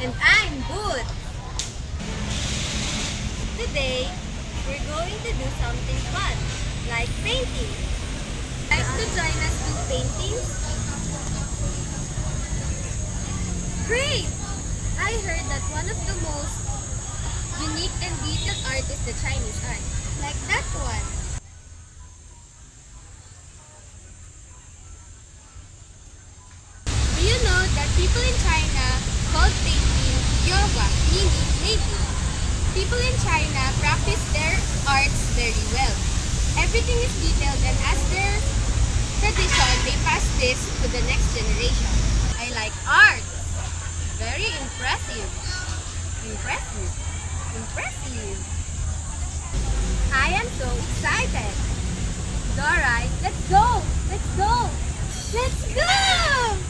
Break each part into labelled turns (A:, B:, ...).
A: And I'm good. Today, we're going to do something fun, like painting. Like to join us do paintings? Great! I heard that one of the most unique and detailed art is the Chinese art. Like that one. Do you know that people in China call painting yoga, meaning maybe? People in China practice their arts very well. Everything is detailed and as their tradition, they pass this to the next generation. I like art. Very impressive. Impressive. Impressive. I am so excited. Alright, let's go. Let's go. Let's go.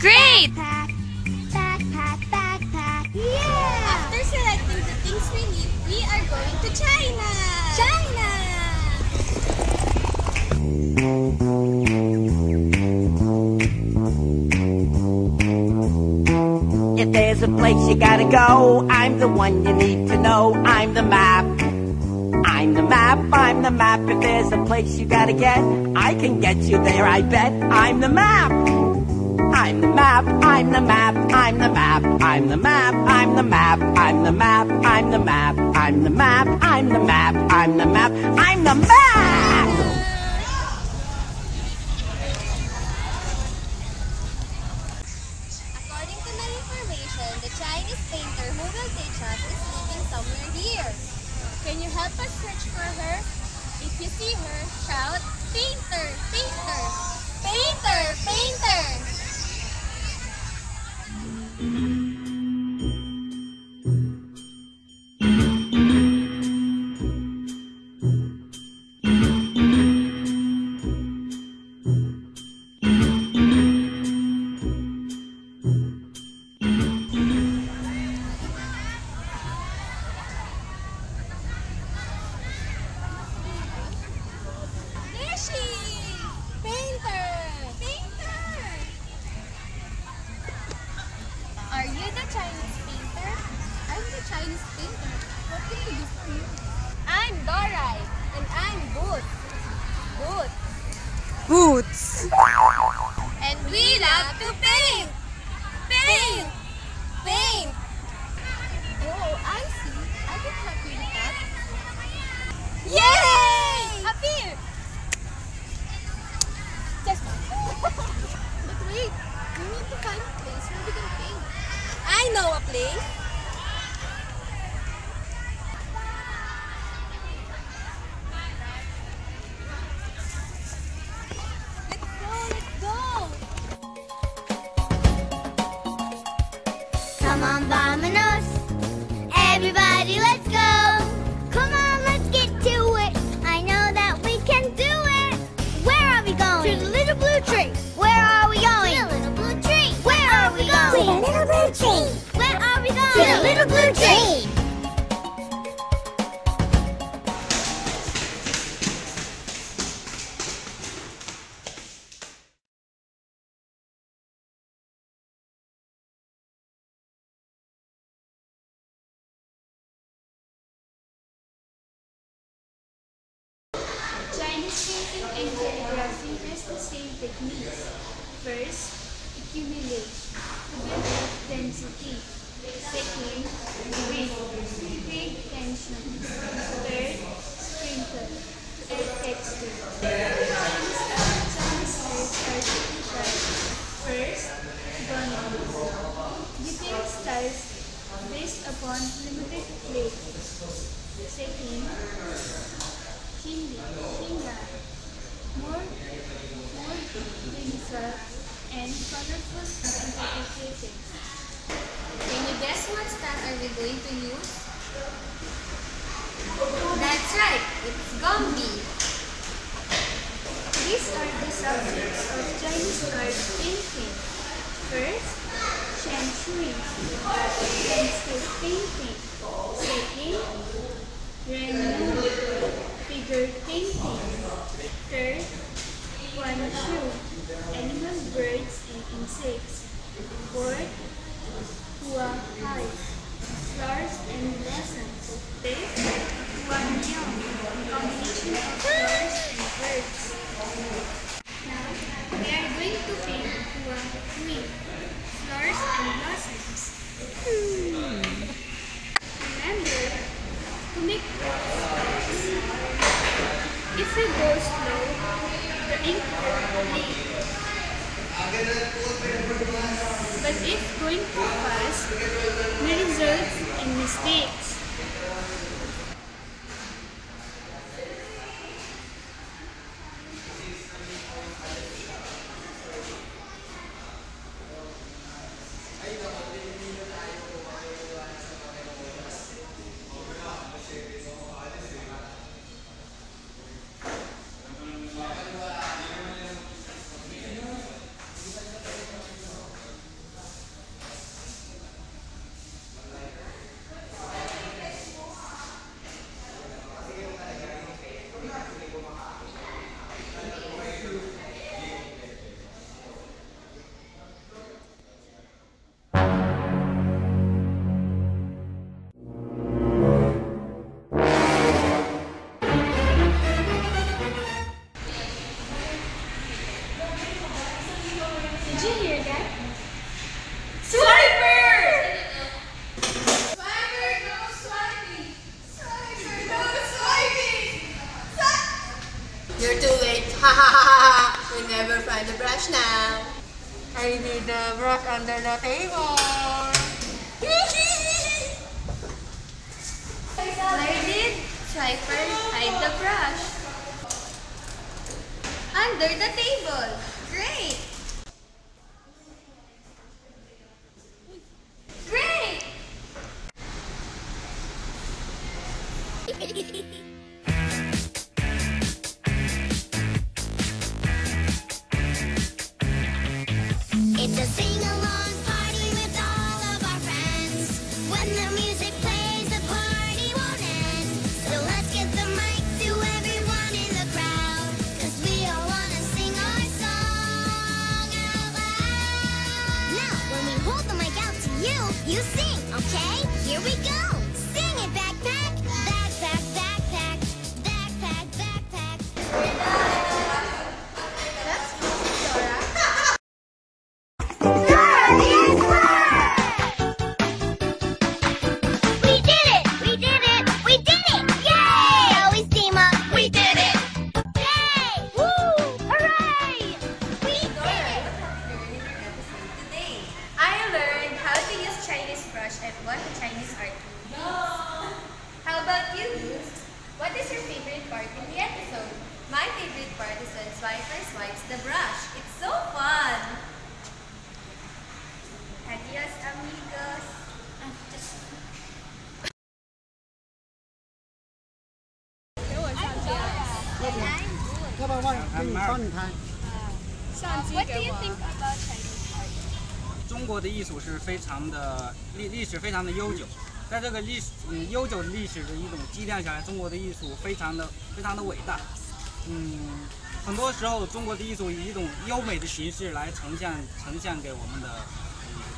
A: Great.
B: Backpack, backpack, backpack. Yeah.
A: After selecting the things we need, we are going to China! China!
C: If there's a place you gotta go, I'm the one you need to know. I'm the map. I'm the map, I'm the map. If there's a place you gotta get, I can get you there, I bet. I'm the map. I'm the map, I'm the map, I'm the map, I'm the map, I'm the map, I'm the map, I'm the map, I'm the map, I'm the map, I'm the map, I'm the map!
A: According to my information, the Chinese painter who will teach us is living somewhere here. Can you help us search for her? If you see her, shout, Painter! Painter! Painter! Painter! Mm-hmm. Chinese painter. What can do for you? I'm Doray, and I'm Boot. Boot.
D: Boots.
A: And we love to paint! Paint! Paint! Oh, I see. I can help you with that. Yay! Appear!
B: Come on, vamonos. Everybody, let's techniques. First, accumulate to build density. Second, ring to create tension. Third, sprinkle to add texture.
E: Chinese styles are First, gunning. Different styles based upon limited plate. Second, Hindi, Hinga more, more tinsel, and colorful interpretations.
A: Can you guess what stamp are we going to use? That's right, it's Gombi.
E: These are the subjects of Chinese card painting. First, Shan Shui, landscape painting. Second, Ren Yu, figure painting. Third, Quan Shu, animal, birds, and insects. Fourth, Hua Hui, flowers and blossoms. Fifth, Huan Yong, combination of flowers and birds. Now, we are going to paint Hua Hui, flowers and blossoms. Remember to make. If we go slow, the ink will bleed. But if going too fast, may result in mistakes.
F: The
D: under the table.
A: Where did Swiper hide the brush? Under the table. Great! Great!
B: we go.
A: My favorite part is when Swiper swipes the brush. It's so fun! Adios, amigos! What do you think about Chinese art?
G: 中国的艺术是非常的历历史非常的悠久，在这个历史嗯悠久的历史的一种积淀下来，中国的艺术非常的非常的伟大。嗯，很多时候中国的艺术以一种优美的形式来呈现呈现给我们的、嗯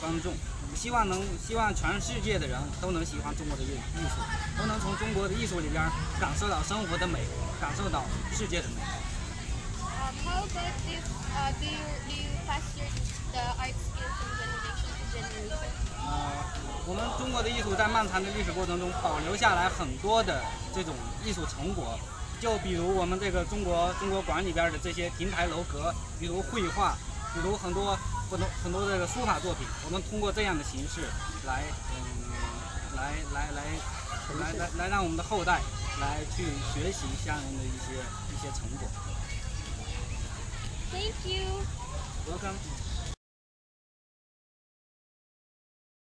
G: 观众。希望能希望全世界的人都能喜欢中国的艺艺术，都能从中国的艺术里边儿感受到生活的美，感受到世界的美。
A: Um, how about if uh, do you do you pass your the art skill from generation to generation?
G: 呃，我们中国的艺术在漫长的历史过程中保留下来很多的这种艺术成果，就比如我们这个中国中国馆里边的这些亭台楼阁，比如绘画，比如很多很多很多这个书法作品，我们通过这样的形式来，嗯，来来来来来来让我们的后代来去学习相应的一些一些成果。
A: Thank you.
G: Welcome.